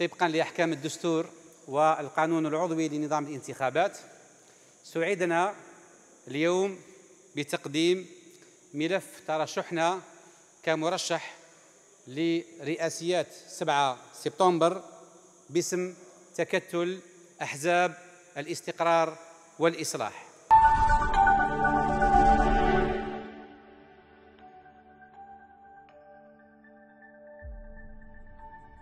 طبقا لأحكام الدستور والقانون العضوي لنظام الانتخابات سعدنا اليوم بتقديم ملف ترشحنا كمرشح لرئاسيات 7 سبتمبر باسم تكتل أحزاب الاستقرار والإصلاح.